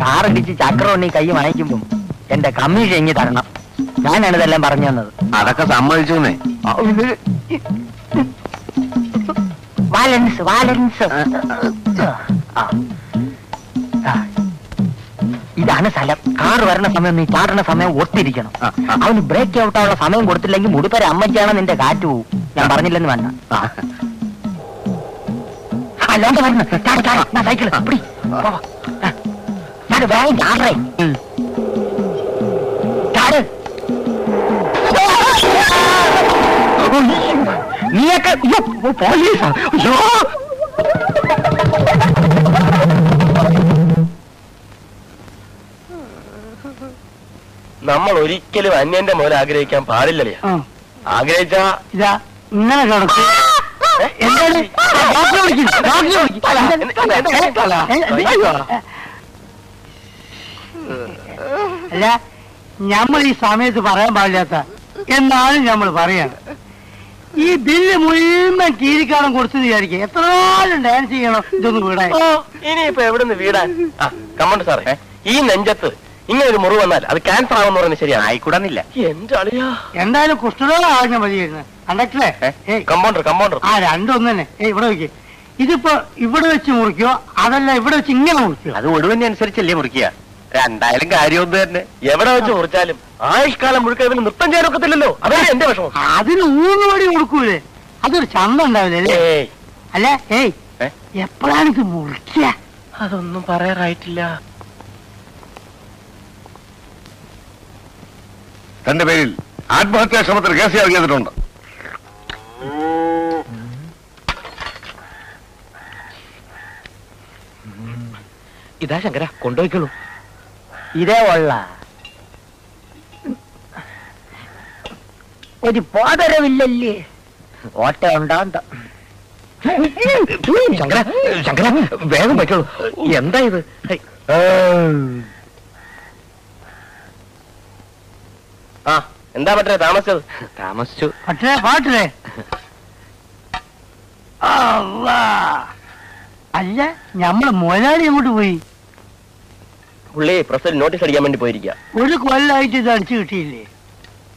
കാറിടിച്ച് ചക്രവണ്ണി കൈ വാങ്ങിക്കുമ്പോ എന്റെ കമ്മീഷൻ ഇങ്ങി തരണം. ഞാനാണ് ഇതെല്ലാം പറഞ്ഞു തന്നത്. അതൊക്കെ സമ്മതിച്ചു. ഇതാണ് സ്ഥലം. കാറ് വരണ സമയം നീ ചാടണ സമയം ഒത്തിരിക്കണം. അവന് ബ്രേക്ക് ഔട്ട് ആവുള്ള സമയം കൊടുത്തില്ലെങ്കിൽ മുടിപ്പര അമ്മയ്ക്കാണ് നിന്റെ കാറ്റ് പോവും. ഞാൻ പറഞ്ഞില്ലെന്ന് വേണ്ട അല്ലാണ്ട് ഞാൻ സൈക്കിൾ പിടി. പോ. ആ. ചാട് വേഗം നീയൊക്കെ അയ്യോ, പോലീസാ അയ്യോ നമ്മൾ ഒരിക്കലും അന്യന്റെ മുതൽ ആഗ്രഹിക്കാൻ പാടില്ലല്ലേ ആഗ്രഹിച്ച ഇതാ ഇങ്ങനെ കിടക്കും എന്താണ് ഡോക്ടറെ വിളിക്കും ഡോക്ടറെ വിളിക്കും അല്ല നമ്മൾ ഈ സമയത്ത് പറയാൻ പാടില്ലാത്ത എന്നാലും നമ്മൾ പറയാണ്. ഈ ബില്ല് മുഴുവൻ കീരിക്കാളം കൊടുത്തു വിചാരിക്കുക. എത്ര നാളും ഡാൻസ് ചെയ്യണം ഇതൊന്ന് വീടാൻ. ഇനിയിപ്പോ എവിടുന്ന് വീടാൻ? വീടാ കമ്മണ്ട് സാറേ ഈ നെഞ്ചത്ത് ഇങ്ങനെ ഒരു മുറിവ് വന്നാൽ അത് ക്യാൻസർ ആവുന്ന പറഞ്ഞ ശരിയാണ്. ആയിക്കൂടാനില്ല എന്റെ അളിയാ എന്തായാലും കുഷ്ഠരോഗം ആകുന്ന മതിയായിരുന്നു കണ്ടക്ടറെ കമ്പൗണ്ടർ കമ്പൗണ്ടർ ആ രണ്ടൊന്നു തന്നെ. ഏ ഇവിടെ വെക്ക്. ഇതിപ്പോ ഇവിടെ വെച്ച് മുറിക്കോ? അതല്ല ഇവിടെ വെച്ച് ഇങ്ങനെ മുറിക്കോ? അത് ഒടുവിനെ അനുസരിച്ചല്ലേ മുറിക്കുക. രണ്ടായാലും കാര്യമൊന്നും തന്നെ. എവിടെ വെച്ച് മുറിച്ചാലും ആയുഷ്കാലം മുഴുക്ക ഇവന് നൃത്തം ചെയ്യാൻ ഒക്കത്തില്ലല്ലോ. അതല്ലേ എന്റെ വിഷമം. അതിന് ഊന്ന് വടി കൊടുക്കൂലേ? അതൊരു ചന്ത ഉണ്ടാവില്ലേ അല്ലേ? ഏയ്. അല്ല ഏയ്. ഏ? എപ്പോഴാണ് ഇത് മുറിക്കുക? അതൊന്നും പറയാറായിട്ടില്ല. തന്റെ പേരിൽ ആത്മഹത്യാ ശ്രമത്തിന് കേസ് ചെയ്തിട്ടുണ്ട് ഇതാ ശങ്കര കൊണ്ടുപോയിക്കോളൂ. ഇതേ ഉള്ള ഒരു പോതരവില്ലല്ലേ? ഓട്ട ഉണ്ടാന്ത ശങ്കര ശങ്കര വേഗം പറ്റുള്ളൂ. എന്താ ഇത്. ആ. എന്താ പറ്റേ താമസിച്ചത്? താമസിച്ചു. പക്ഷേ പാട്ടേ. അല്ലാ. അല്ല ഞമ്മൾ മുതലാളി അങ്ങോട്ട് പോയി? പുള്ളി പ്രസിൽ നോട്ടീസ് അടിക്കാൻ വേണ്ടി പോയിരിക്കുക ഒരു കൊല്ലായിട്ട് ഇത് അടിച്ചു കിട്ടിയില്ലേ?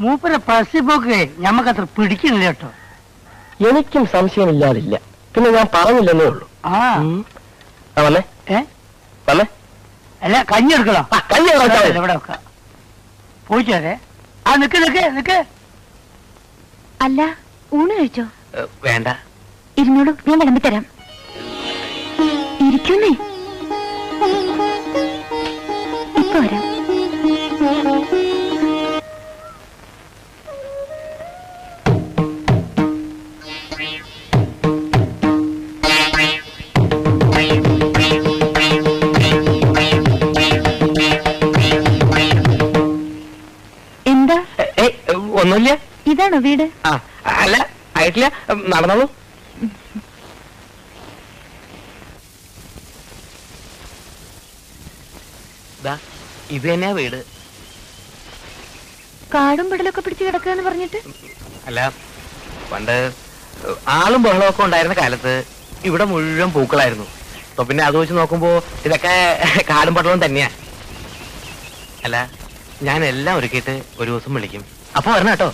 മൂപ്പര പ്രസിപ്പൊക്കെ ഞമ്മക്ക് അത്ര പിടിക്കുന്നില്ല കേട്ടോ. എനിക്കും സംശയമില്ലാതില്ല പിന്നെ ഞാൻ പറഞ്ഞില്ലെന്നേ ഉള്ളൂ. ആ. ആ വന്നേ. ഏ? വന്നേ. അല്ല കഞ്ഞി എടുക്കണോ? ആ, കഞ്ഞി എവിടെ പോയിച്ചേ. ഇവിടെ വെക്കാം. ആ നിക്ക് നിക്ക് നിക്ക്. അല്ല ഊണ് കഴിച്ചോ? വേണ്ട. ഇരുന്നോളൂ ഞാൻ വിളമ്പി തരാം. ഇരിക്കുന്നേ. ഒന്നുമില്ല. ഇതാണോ വീട്? ആ അല്ല ആയിട്ടില്ല. നടന്നോളൂ. ഇത് തന്നെയാ വീട്. കാടും പെടലൊക്കെ പിടിച്ച് കിടക്കാന്ന് പറഞ്ഞിട്ട്? അല്ല പണ്ട് ആളും ബഹളമൊക്കെ ഉണ്ടായിരുന്ന കാലത്ത് ഇവിടെ മുഴുവൻ പൂക്കളായിരുന്നു. അപ്പൊ പിന്നെ അത് വെച്ച് നോക്കുമ്പോ ഇതൊക്കെ കാടും പട്ടണവും തന്നെയാ. അല്ല ഞാൻ എല്ലാം ഒരുക്കിയിട്ട് ഒരു ദിവസം വിളിക്കും. അപ്പൊ വരണം കേട്ടോ.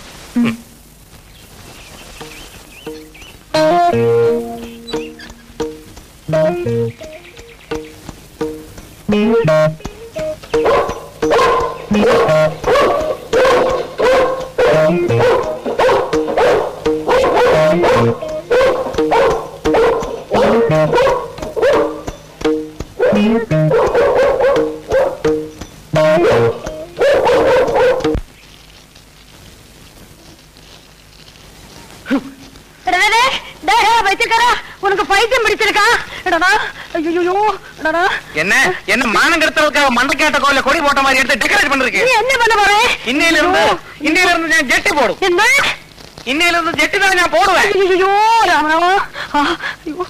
அவனுக்கு பைத்தியம் பிடிச்சிருக்கா? என்னடா ஐயோ என்னடா என்ன? என்ன மானம் கடத்தலுக்காக மண்டக்கேட்ட கோயில கொடி போட்ட மாதிரி எடுத்து டெக்கரேட் பண்றீங்க நீ என்ன பண்ண போற? இன்னையில இருந்து இன்னையில இருந்து நான் ஜெட்டி போடும். என்ன? இன்னையில இருந்து ஜெட்டி தான் நான் போடுவேன்? ஐயோ ராமராவா. ஐயோ.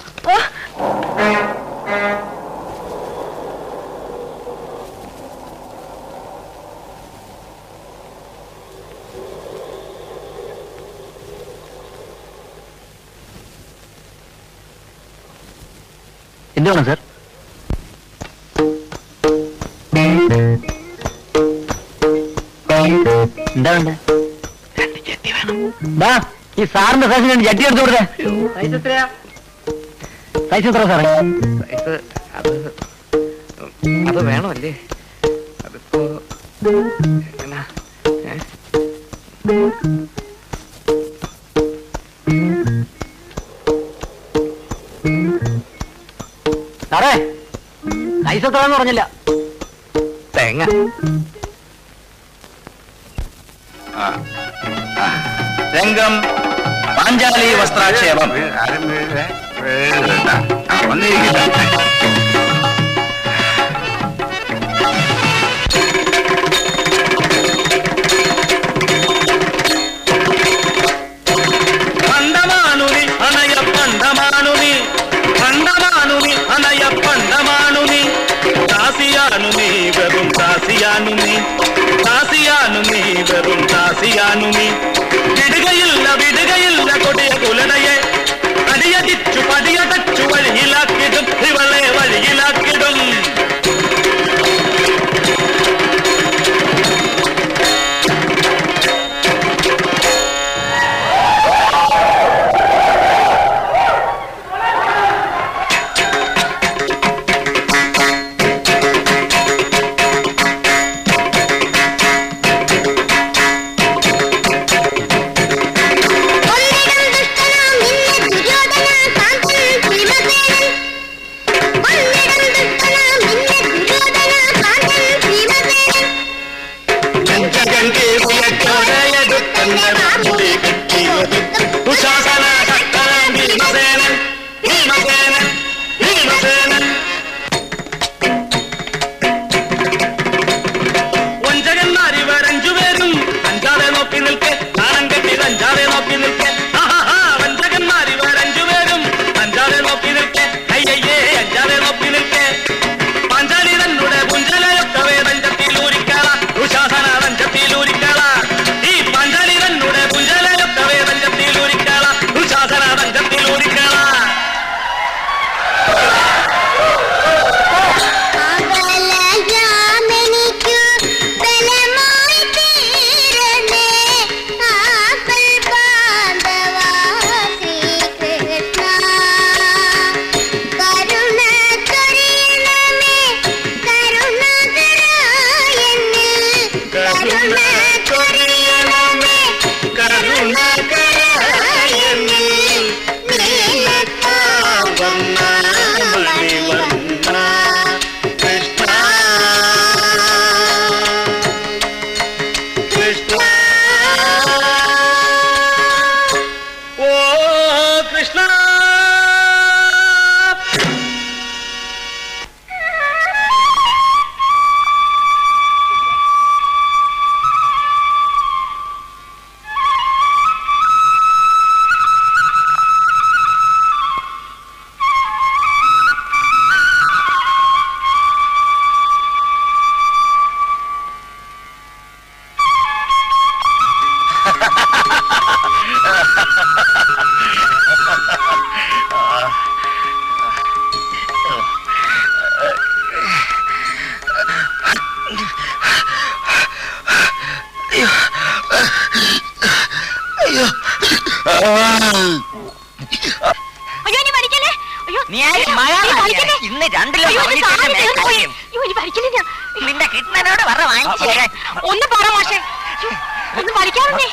എന്താണ് സാർ? എന്താ വേണ്ടേ? ദാ, ഈ സാറിന്റെ സൈസിന് രണ്ട് ജഡ്ജി എടുത്തു കൊടുത്തേ. സൈസ് എത്ര സാറേ? ഇത് അത് അത് വേണമല്ലേ? അതിപ്പോ എന്നാ ഏ? ആരാന്ന് പറഞ്ഞില്ല. തേങ്ങ. രംഗം പാഞ്ചാലി വസ്ത്രാക്ഷേപം. വന്നിരിക്കില്ല el que അയ്യോ നീ മരിക്കല്ലേ? അയ്യോ നീ മരിക്കല്ലേ? ഇന്ന് രണ്ടിലോ നിന്റെ കിഡ്നോട് വറ വാങ്ങിച്ചു. ഒന്ന് പറ മാഷേ. ഒന്ന് വലിക്കാറുണ്ടേ